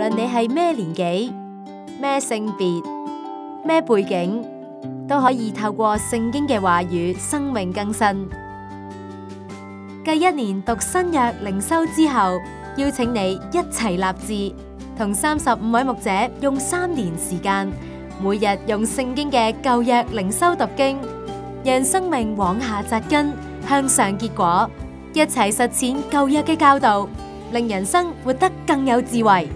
論你係咩年紀、咩性別、咩背景，都可以透過聖經嘅話語，生命更新。繼一年讀新約靈修之後，邀請你一齊立志，同三十五位牧者用三年時間，每日用聖經嘅舊約靈修讀經，讓生命往下扎根，向上結果，一齊實踐舊約嘅教導，令人生活得更有智慧。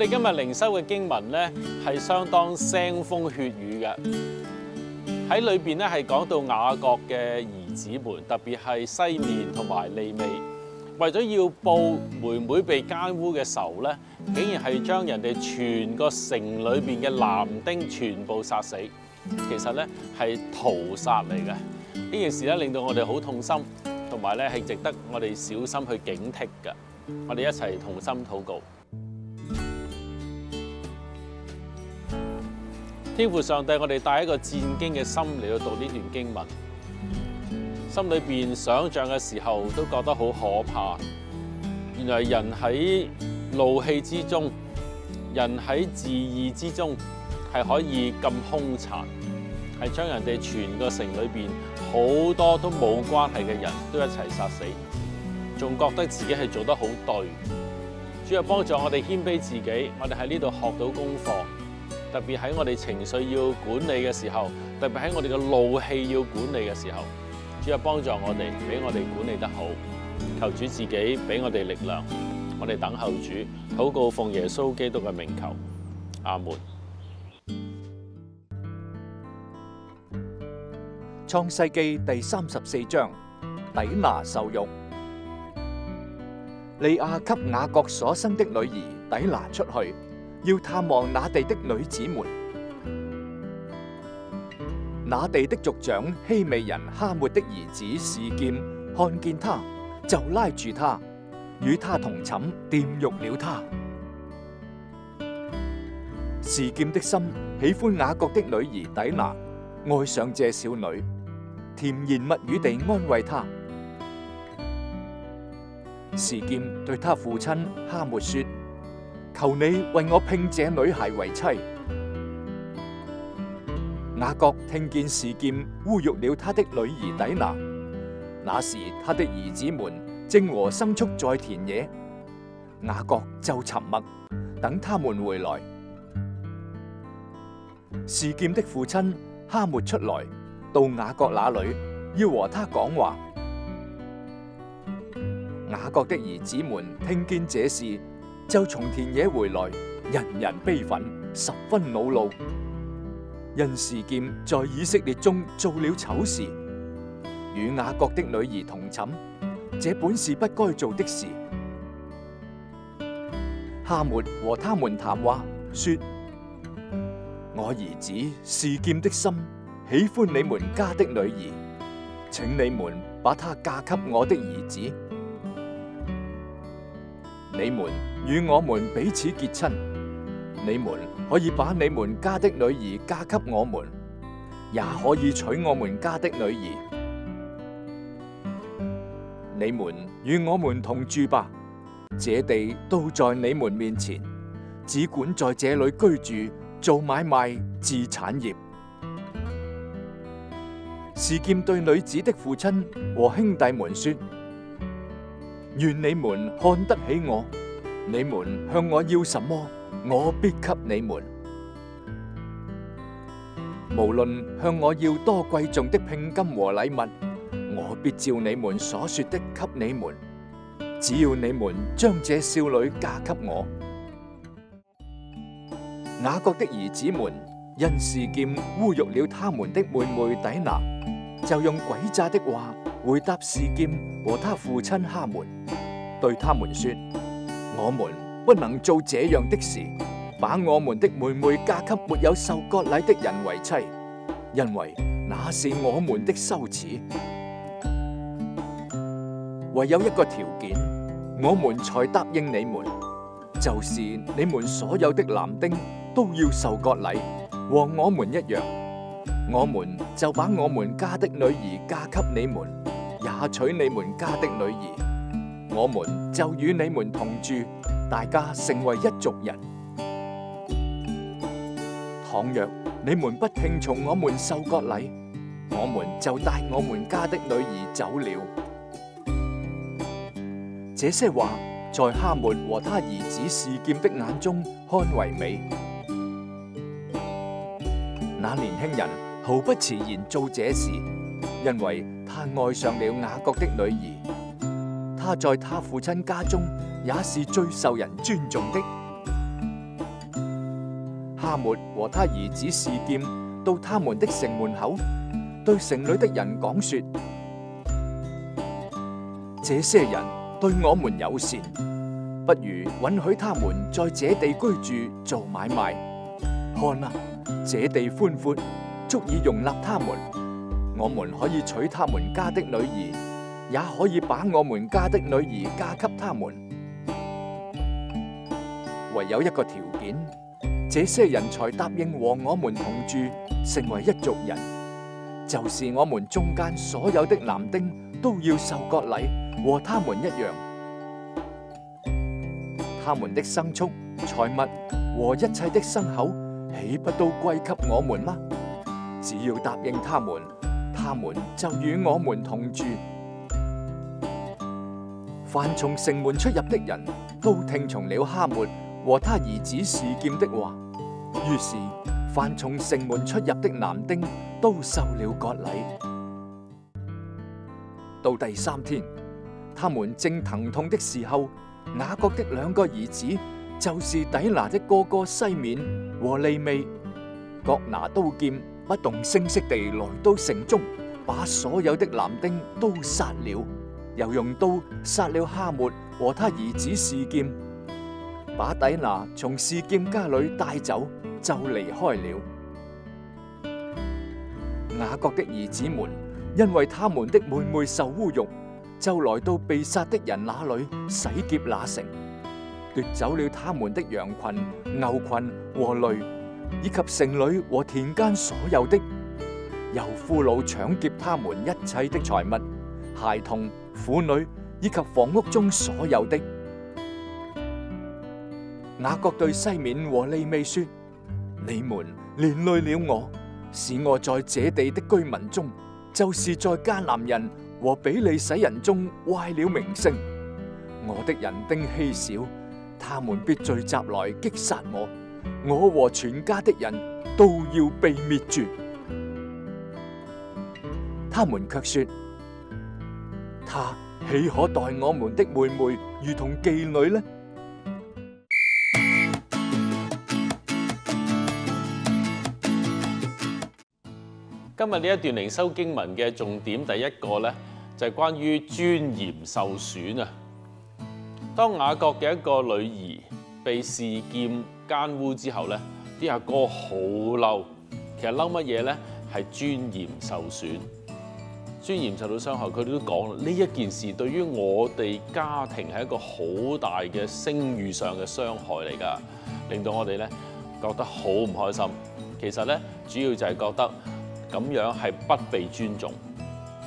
我哋今日靈修嘅經文咧，係相當腥風血雨嘅。喺裏邊咧係講到雅各嘅兒子們，特別係西面同埋利未，為咗要報妹妹被奸污嘅仇咧，竟然係將人哋全個城裏邊嘅男丁全部殺死。其實咧係屠殺嚟嘅。呢件事咧令到我哋好痛心，同埋咧係值得我哋小心去警惕嘅。我哋一齊同心禱告。天父上帝，我哋带一个戰兢嘅心嚟到讀呢段經文，心里邊想象嘅時候都覺得好可怕。原來人喺怒氣之中，人喺自義之中，係可以咁兇殘，係將人哋全個城裏邊好多都冇關係嘅人都一齊殺死，仲覺得自己係做得好對。主啊，幫助我哋謙卑自己，我哋喺呢度學到功課。特別喺我哋情緒要管理嘅時候，特別喺我哋嘅怒氣要管理嘅時候，主啊，幫助我哋，俾我哋管理得好。求主自己俾我哋力量，我哋等候主，祷告奉耶穌基督嘅名求，阿門。創世記第三十四章，底拿受辱。利亞給雅各所生的女兒底拿出去。要探望那地的女子們，那地的族長希美人哈末的兒子示劍看見他，就拉住他，與他同寝，玷辱了他。示劍的心喜歡雅各的女兒底拿，愛上這少女，甜言蜜語地安慰她。示劍對他父親哈末說。求你為我聘這女孩為妻。雅各聽見事件侮辱了他的女兒底拿，那時他的兒子們正和牲畜在田野，雅各就沉默，等他们回來。示劍的父親哈没出來到雅各那裏，要和他講話。雅各的兒子們聽見這事。就從田野回來，人人悲憤，十分恼怒。因示劍在以色列中做了醜事，與雅各的女兒同寝，這本是不該做的事。哈末和他們談話，說：我兒子示劍的心喜歡你們家的女兒，請你們把她嫁給我的兒子。你們與我們彼此結親，你們可以把你們家的女兒嫁給我們，也可以娶我們家的女兒。你們與我們同住吧，這地都在你們面前，只管在這裏居住，做買賣，置產業。示劍對女子的父親和兄弟們說。願你們看得起我，你們向我要什麼，我必給你們。無論向我要多貴重的聘金和禮物，我必照你們所說的給你們。只要你們將這少女嫁給我。雅各的兒子們因事件侮辱了他們的妹妹底拿，就用詭詐的話回答示劍和他父亲哈門，對他们说：我们不能做这样的事，把我们的妹妹嫁给没有受割礼的人为妻，因为那是我们的羞耻。唯有一个条件，我们才答应你们，就是你们所有的男丁都要受割礼，和我们一样。我们就把我们家的女儿嫁给你们，也娶你们家的女儿，我们就与你们同住，大家成为一族人。倘若你们不听从我们受割礼，我们就带我们家的女儿走了。这些话在哈末和他儿子示劍的眼中看为美。那年轻人毫不迟疑做这事，因為他愛上了雅各的女兒。他在他父親家中也是最受人尊重的。哈末和他兒子示劍到他們的城門口，對城裏的人講說：這些人。對我們友善，不如允許他們在這地居住做買賣。看啊，這地宽阔，足以容納他們。我们可以娶他们家的女儿，也可以把我们家的女儿嫁给他们。唯有一个条件，这些人才答应和我们同住，成为一族人，就是我们中间所有的男丁都要受割礼。和他们一样，他们的牲畜、财物和一切的牲口，岂不都归给我们吗？只要答应他们，他們就與我們同住。凡從城門出入的人都聽從了哈末和他兒子示劍的話，於是凡從城門出入的男丁都受了割禮。到第三天。他們正疼痛的時候，雅各的兩個兒子，就是底拿的哥哥西面和利未，各拿刀劍，不動聲色地來到城中，把所有的男丁都殺了，又用刀殺了哈末和他兒子示劍，把底拿從示劍家裏帶走，就離開了。雅各的兒子們，因為他們的妹妹受侮辱。就來到被殺的人那裏洗劫那城，奪走了他們的羊群、牛群和驢，以及城裏和田間所有的，又俘虜搶劫他们一切的財物、孩童、婦女以及房屋中所有的。雅各對西面和利未說：你們連累了我，使我在這地的居民中，就是在迦南人。和比利洗人中壞了名聲，我的人丁稀少，他们必聚集來擊殺我，我和全家的人都要被滅絕。他們卻說：他岂可待我們的妹妹如同妓女呢？今日呢一段靈修經文嘅重點，第一個呢，就係關於尊嚴受損啊！當雅各嘅一個女兒被示劍奸污之後呢，啲阿哥好嬲。其實嬲乜嘢呢？係尊嚴受損，尊嚴受到傷害。佢哋都講啦，呢一件事對於我哋家庭係一個好大嘅聲譽上嘅傷害嚟㗎，令到我哋呢覺得好唔開心。其實呢，主要就係覺得。咁樣係不被尊重，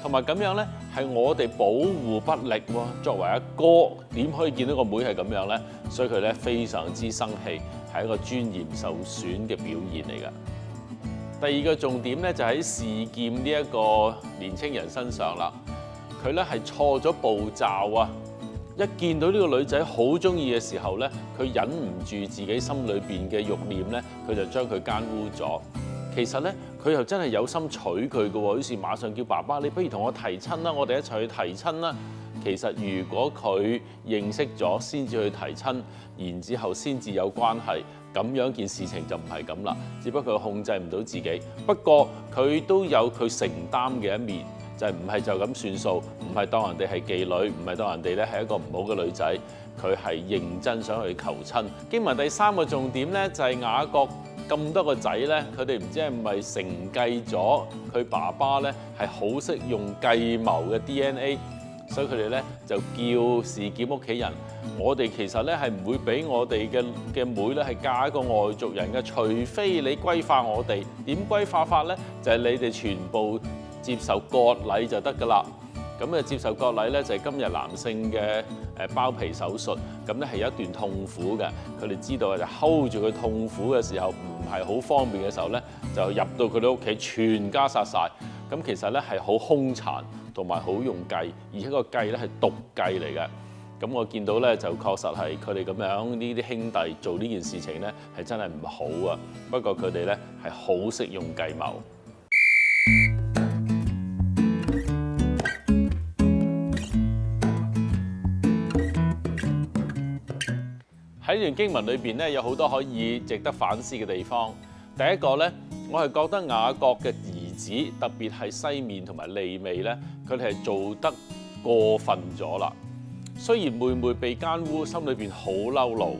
同埋咁樣呢係我哋保護不力喎。作為阿哥，點可以見到個妹係咁樣呢？所以佢咧非常之生氣，係一個尊嚴受損嘅表現嚟㗎。第二個重點咧就喺示劍呢一個年青人身上啦。佢咧係錯咗步驟啊！一見到呢個女仔好中意嘅時候咧，佢忍唔住自己心裏邊嘅慾念咧，佢就將佢奸污咗。其實咧，佢又真係有心娶佢嘅喎，於是馬上叫爸爸，你不如同我提親啦，我哋一齊去提親啦。其實如果佢認識咗先至去提親，然之後先至有關係，咁樣件事情就唔係咁啦，只不過控制唔到自己。不過佢都有佢承擔嘅一面，就係唔係就咁算數，唔係當人哋係妓女，唔係當人哋咧係一個唔好嘅女仔，佢係認真想去求親。經文第三個重點咧，就係雅各咁多個仔咧，佢哋唔知係咪承繼咗佢爸爸咧係好識用計謀嘅 DNA。所以佢哋咧就叫事件屋企人，我哋其實咧係唔會俾我哋嘅嘅妹咧係嫁一個外族人嘅，除非你歸化我哋。點歸化法咧？就係、你哋全部接受割禮就得㗎啦。咁啊接受割禮咧就係、今日男性嘅誒包皮手術，咁咧係一段痛苦嘅。佢哋知道就 hold 住佢痛苦嘅時候唔係好方便嘅時候咧，就入到佢哋屋企全家殺晒。咁其實咧係好兇殘。同埋好用計，而且個計咧係毒計嚟嘅。咁我見到咧就確實係佢哋咁樣呢啲兄弟做呢件事情咧係真係唔好啊。不過佢哋咧係好識用計謀。喺段經文裏邊咧有好多可以值得反思嘅地方。第一個咧，我係覺得雅各嘅兒子特別係西面同埋利未咧。佢哋係做得過分咗啦。雖然妹妹被奸污，心裏邊好嬲怒，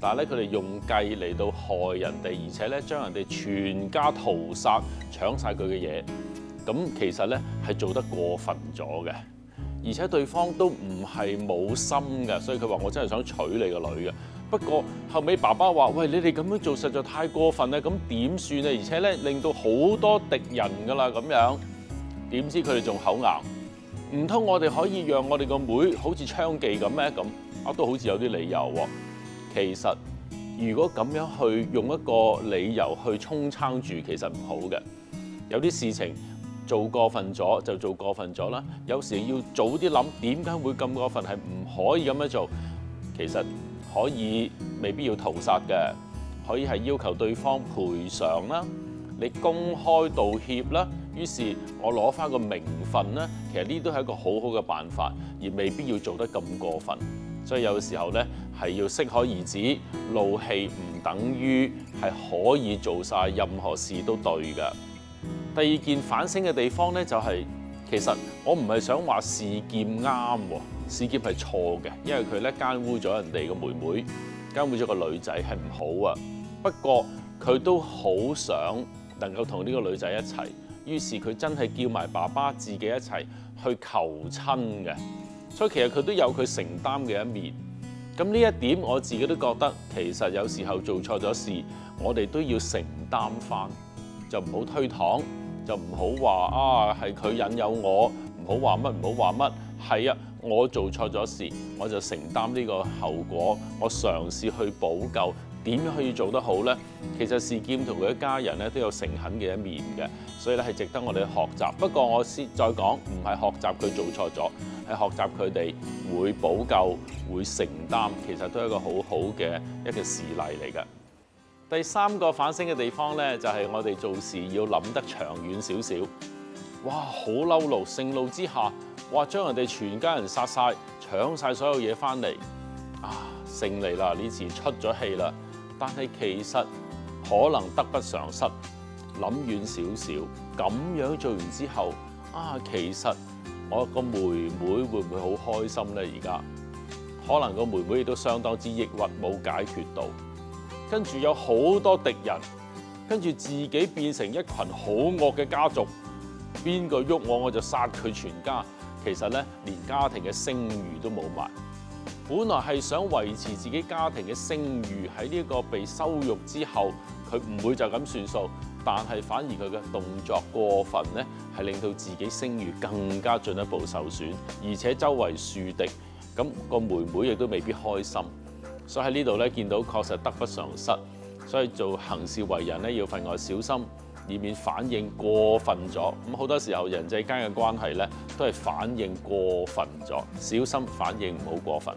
但係咧佢哋用計嚟到害人哋，而且咧將人哋全家屠殺，搶晒佢嘅嘢。咁其實咧係做得過分咗嘅，而且對方都唔係冇心嘅，所以佢話我真係想娶你個女嘅。不過後尾爸爸話：喂，你哋咁樣做實在太過分啦，咁點算啊？而且咧令到好多敵人㗎啦，咁樣。點知佢哋仲口硬？唔通我哋可以讓我哋個妹好似娼妓咁咩？咁啊都好似有啲理由喎。其實如果咁樣去用一個理由去衝撐住，其實唔好嘅。有啲事情做過分咗就做過分咗啦。有時要早啲諗點解會咁過分，係唔可以咁樣做。其實可以未必要屠殺嘅，可以係要求對方賠償啦，你公開道歉啦。於是，我攞翻個名分咧，其實呢都係一個好好嘅辦法，而未必要做得咁過分。所以有時候咧，係要適可而止，怒氣唔等於係可以做晒任何事都對嘅。第二件反省嘅地方咧，就係其實我唔係想話示劍啱喎，示劍係錯嘅，因為佢咧奸污咗人哋個妹妹，奸污咗個女仔係唔好啊。不過佢都好想能夠同呢個女仔一齊。於是佢真係叫埋爸爸自己一齊去求親嘅，所以其實佢都有佢承擔嘅一面。咁呢一點我自己都覺得，其實有時候做錯咗事，我哋都要承擔翻，就唔好推搪，就唔好話啊係佢引誘我，唔好話乜，唔好話乜。係啊，我做錯咗事，我就承擔呢個後果，我嘗試去補救。點樣可以做得好呢？其實示劍同佢一家人咧都有誠懇嘅一面嘅，所以咧係值得我哋學習。不過我先再講，唔係學習佢做錯咗，係學習佢哋會補救、會承擔，其實都係一個好好嘅一個事例嚟嘅。第三個反省嘅地方呢，就係我哋做事要諗得長遠少少。哇！好嬲怒，盛怒之下，哇！將人哋全家人殺晒，搶晒所有嘢翻嚟，啊！勝利啦！呢次出咗氣啦〜但係其實可能得不償失，諗遠少少，咁樣做完之後，啊，其實我個妹妹會唔會好開心呢？而家可能個妹妹亦都相當之抑鬱，冇解決到，跟住有好多敵人，跟住自己變成一群好惡嘅家族，邊個喐我我就殺佢全家。其實咧，連家庭嘅聲譽都冇埋。本來係想維持自己家庭嘅聲譽，喺呢個被羞辱之後，佢唔會就咁算數，但係反而佢嘅動作過分呢，係令到自己聲譽更加進一步受損，而且周圍樹敵，咁個妹妹亦都未必開心。所以喺呢度咧，見到確實得不償失。所以做行事為人咧，要分外小心，以免反應過分咗。咁好多時候人際間嘅關係咧，都係反應過分咗，小心反應唔好過分。